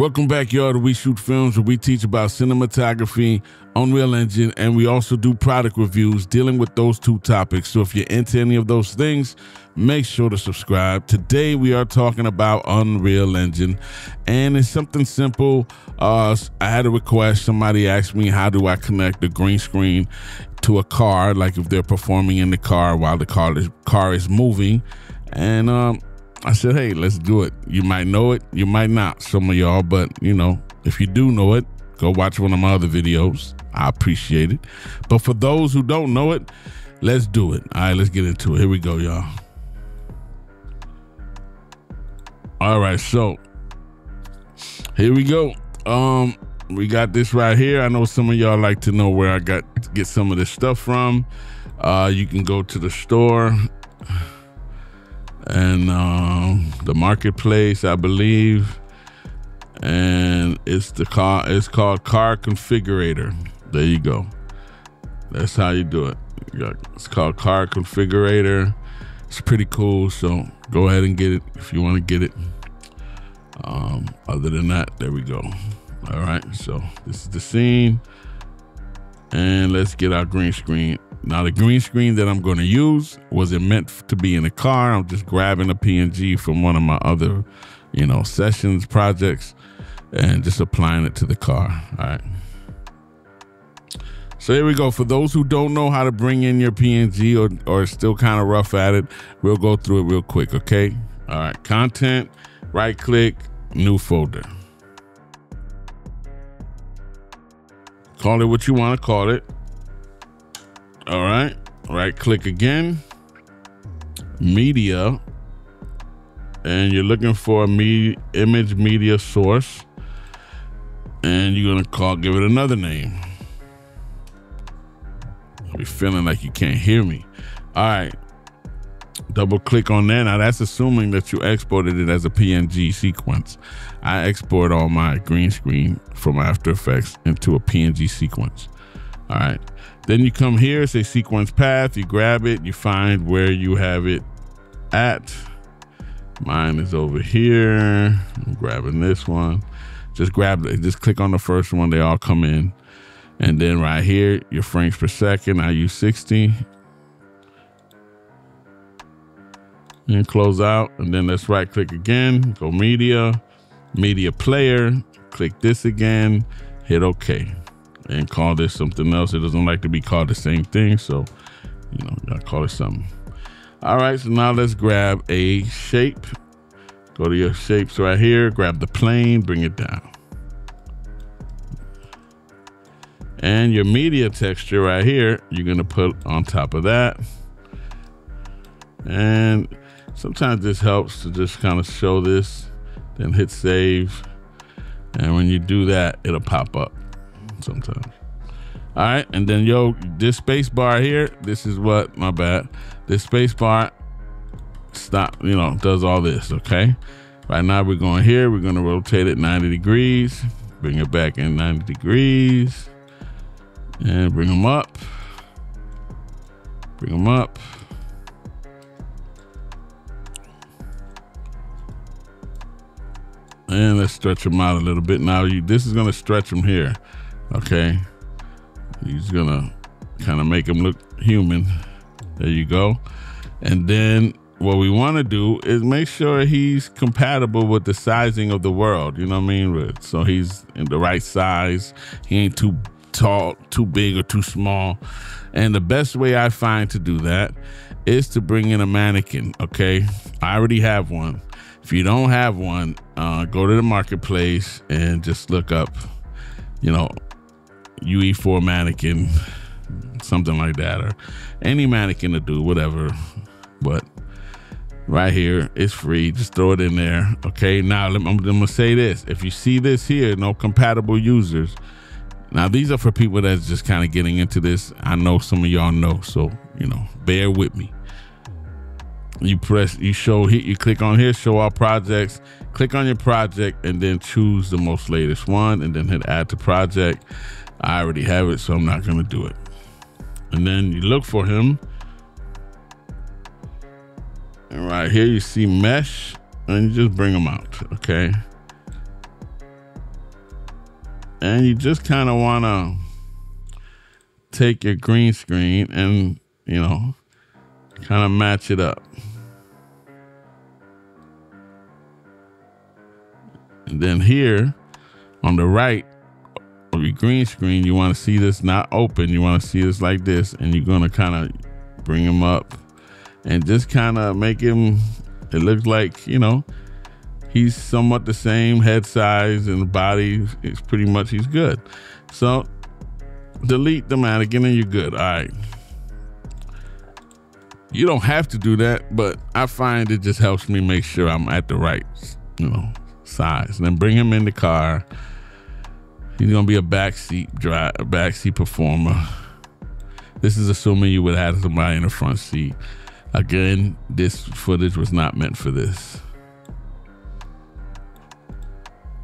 Welcome back, y'all, to We Shoot Films, where we teach about cinematography, Unreal Engine, and we also do product reviews dealing with those two topics. So if you're into any of those things, make sure to subscribe. Today, we are talking about Unreal Engine, and it's something simple. Uh, I had a request. Somebody asked me, how do I connect the green screen to a car, like if they're performing in the car while the car is, car is moving? And um, I said, hey, let's do it. You might know it, you might not, some of y'all, but you know, if you do know it, go watch one of my other videos. I appreciate it. But for those who don't know it, let's do it. All right, let's get into it. Here we go, y'all. All right, so here we go. Um, we got this right here. I know some of y'all like to know where I got to get some of this stuff from. Uh, you can go to the store and um, the marketplace, I believe. And it's the car. It's called Car Configurator. There you go. That's how you do it. It's called Car Configurator. It's pretty cool. So go ahead and get it if you want to get it. Um, other than that, there we go. All right. So this is the scene, and let's get our green screen now the green screen that I'm going to use wasn't meant to be in the car. I'm just grabbing a PNG from one of my other, you know, sessions projects and just applying it to the car. All right. So here we go. For those who don't know how to bring in your PNG or, or still kind of rough at it, we'll go through it real quick, okay? All right, content, right click, new folder. Call it what you want to call it. All right. Right click again. Media. And you're looking for a me- image media source. And you're to call, give it another name. You're feeling like you can't hear me. All right. Double click on that. Now that's assuming that you exported it as a PNG sequence. I export all my green screen from After Effects into a PNG sequence. All right. Then you come here, say sequence path, you grab it, you find where you have it at. Mine is over here. I'm grabbing this one. Just grab it, just click on the first one, they all come in. And then right here, your frames per second, I use 60. And close out. And then let's right click again, go media, media player, click this again, hit okay and call this something else. It doesn't like to be called the same thing. So, you know, gotta call it something. All right, so now let's grab a shape. Go to your shapes right here, grab the plane, bring it down. And your media texture right here, you're gonna put on top of that. And sometimes this helps to just kind of show this, then hit save. And when you do that, it'll pop up sometimes. All right, and then yo, this space bar here, this is what my bad. This space bar stop, you know, does all this, okay? Right now we're going here, we're gonna rotate it 90 degrees, bring it back in 90 degrees, and bring them up. Bring them up. And let's stretch them out a little bit. Now you, this is gonna stretch them here. Okay. He's gonna kind of make him look human. There you go. And then what we want to do is make sure he's compatible with the sizing of the world. You know what I mean? So he's in the right size. He ain't too tall, too big, or too small. And the best way I find to do that is to bring in a mannequin. Okay. I already have one. If you don't have one, uh, go to the marketplace and just look up, you know, UE4 mannequin, something like that, or any mannequin to do, whatever. But right here, it's free. Just throw it in there. Okay. Now I'm, I'm gonna say this: if you see this here, no compatible users. Now these are for people that's just kind of getting into this. I know some of y'all know, so you know, bear with me. You press, you show, you click on here, show all projects. Click on your project and then choose the most latest one, and then hit add to project I already have it, so I'm not going to do it. And then you look for him. And right here you see mesh, and you just bring him out, okay? and you just kind of want to take your green screen and, you know, kind of match it up. And then here on the right of your green screen, you want to see this not open. You want to see this like this, and you're going to kind of bring him up and just kind of make him, it looks like, you know, he's somewhat the same head size and the body. It's pretty much, he's good. So delete the mannequin and you're good. All right. You don't have to do that, but I find it just helps me make sure I'm at the right, you know, size. And then bring him in the car. He's gonna be a backseat drive, a backseat performer. This is assuming you would have somebody in the front seat. Again, this footage was not meant for this.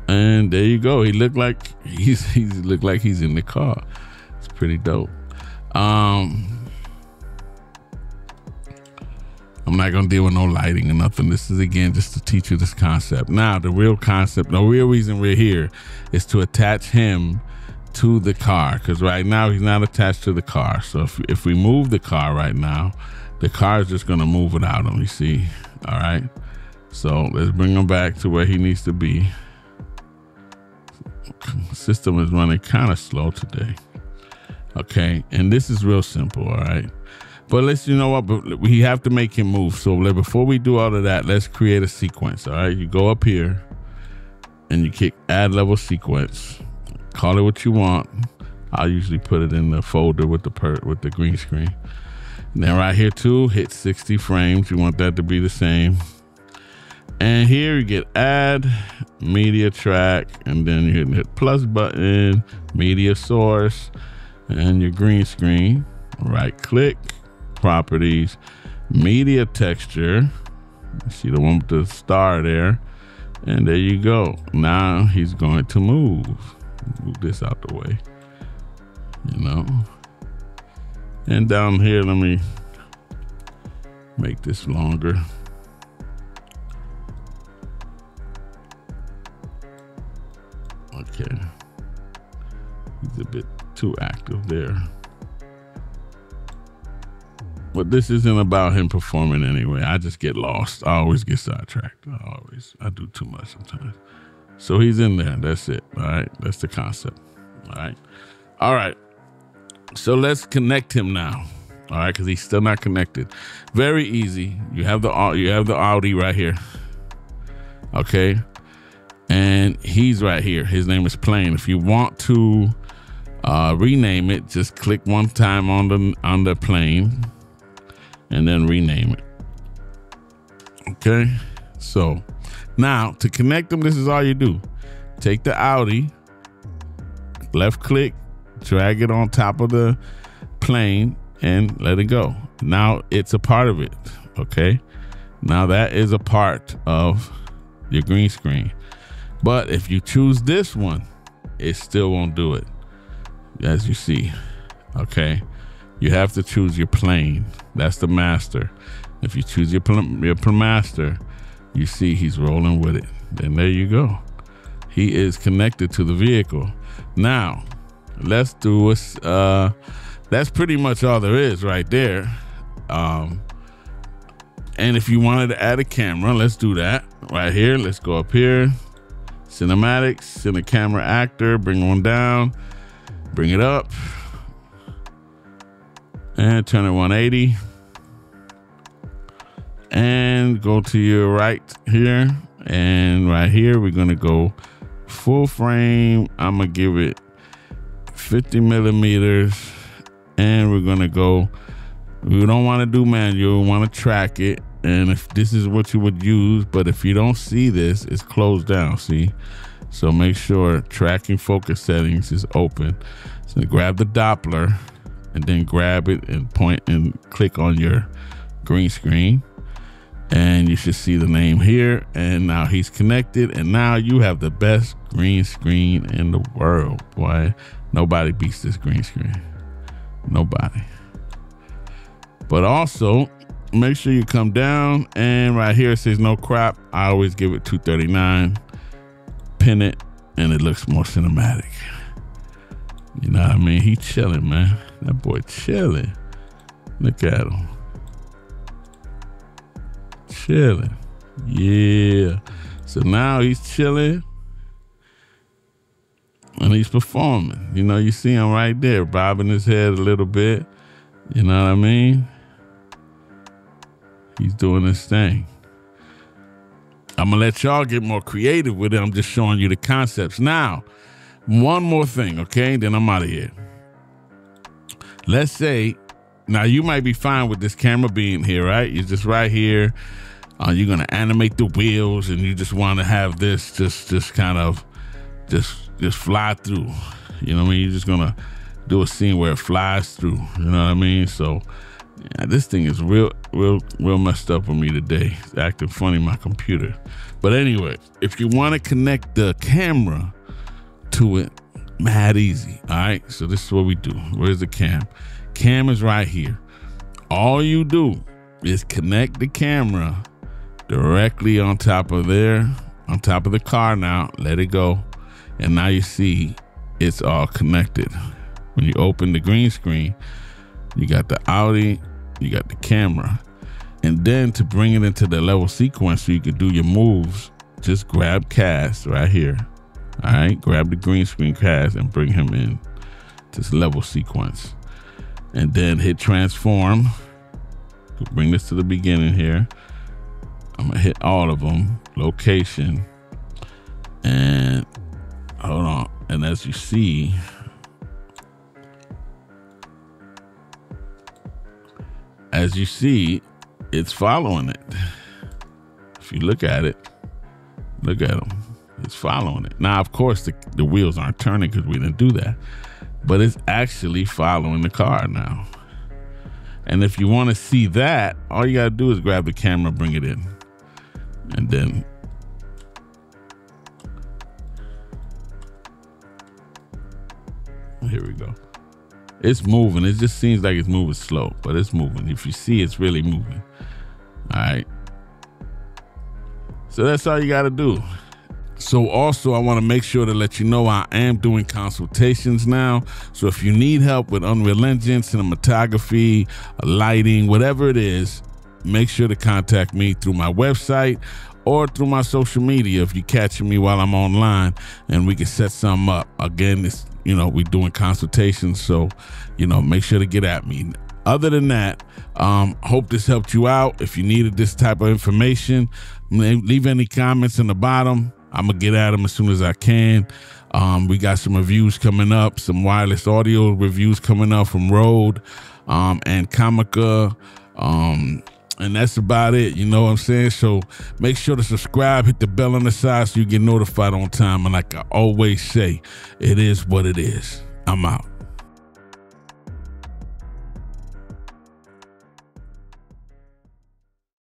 And there you go. He looked like he's he's looked like he's in the car. It's pretty dope. Um I'm not gonna deal with no lighting or nothing. This is again just to teach you this concept. Now, the real concept, the real reason we're here is to attach him to the car. Because right now he's not attached to the car. So if if we move the car right now, the car is just gonna move without him. You see, all right. So let's bring him back to where he needs to be. System is running kind of slow today. Okay, and this is real simple. All right. But let's, you know what, we have to make him move. So before we do all of that, let's create a sequence. All right, you go up here and you kick add level sequence. Call it what you want. I usually put it in the folder with the per with the green screen. And then right here too, hit 60 frames. You want that to be the same. And here you get add media track, and then you hit plus button, media source, and your green screen. Right click, properties, media texture. See the one with the star there. And there you go. Now he's going to move. Move this out the way. You know. And down here, let me make this longer. Okay. He's a bit too active there. But this isn't about him performing anyway. I just get lost. I always get sidetracked. I always I do too much sometimes. So he's in there. That's it. All right. That's the concept. All right. All right. So let's connect him now. All right, because he's still not connected. Very easy. You have the you have the Audi right here. Okay, and he's right here. His name is Plane. If you want to uh, rename it, just click one time on the on the plane, and then rename it. Okay, so now to connect them, this is all you do. Take the Audi, left click, drag it on top of the plane and let it go. Now it's a part of it. Okay. Now that is a part of your green screen. But if you choose this one, it still won't do it. As you see. Okay. You have to choose your plane. That's the master. If you choose your, your master, you see he's rolling with it. Then there you go. He is connected to the vehicle. Now, let's do a, uh, that's pretty much all there is right there. Um, and if you wanted to add a camera, let's do that right here. Let's go up here, cinematics, cine camera actor, bring one down, bring it up, and turn it 180. And go to your right here. And right here, we're gonna go full frame. I'm gonna give it 50 millimeters and we're gonna go we don't want to do manual we want to track it and if this is what you would use but if you don't see this it's closed down see so make sure tracking focus settings is open so grab the dropper and then grab it and point and click on your green screen and you should see the name here and now he's connected and now you have the best green screen in the world boy nobody beats this green screen Nobody. But also, make sure you come down and right here it says no crop. I always give it 239. Pin it and it looks more cinematic. You know what I mean? He chilling, man. That boy chilling. Look at him. Chilling. Yeah. So now he's chilling and he's performing. You know, you see him right there, bobbing his head a little bit. You know what I mean? He's doing his thing. I'm gonna let y'all get more creative with it. I'm just showing you the concepts. Now, one more thing, okay? Then I'm out of here. Let's say, now you might be fine with this camera being here, right? You're just right here. Uh, you're gonna animate the wheels, and you just want to have this just, just kind of, just, just fly through. You know what I mean? You're just gonna do a scene where it flies through. You know what I mean? So yeah, this thing is real, real, real messed up with me today. It's acting funny, my computer. But anyway, if you want to connect the camera to it, mad easy. All right. So this is what we do. Where's the cam? Cam is right here. All you do is connect the camera directly on top of there, on top of the car now. Let it go. And now you see it's all connected. When you open the green screen, you got the Audi, you got the camera. And then to bring it into the level sequence so you can do your moves, just grab cast right here. All right, grab the green screen cast and bring him in this level sequence. And then hit transform. Bring this to the beginning here. I'm gonna hit all of them, location, and hold on. And as you see, as you see, it's following it. If you look at it, look at them. It's following it. Now, of course, the, the wheels aren't turning because we didn't do that, but it's actually following the car now. And if you want to see that, all you got to do is grab the camera, bring it in, and then here we go. It's moving. It just seems like it's moving slow, but it's moving. If you see, it's really moving. All right. So that's all you got to do. So also, I want to make sure to let you know I am doing consultations now. So if you need help with Unreal Engine, cinematography, lighting, whatever it is, make sure to contact me through my website or through my social media if you're catching me while I'm online and we can set something up. Again, it's you know, we're doing consultations. So, you know, make sure to get at me. Other than that, um, hope this helped you out. If you needed this type of information, leave any comments in the bottom. I'm gonna get at them as soon as I can. Um, we got some reviews coming up, some wireless audio reviews coming up from Rode um, and Comica. Um, and that's about it. You know what I'm saying? So make sure to subscribe, hit the bell on the side so you get notified on time. And like I always say, it is what it is. I'm out.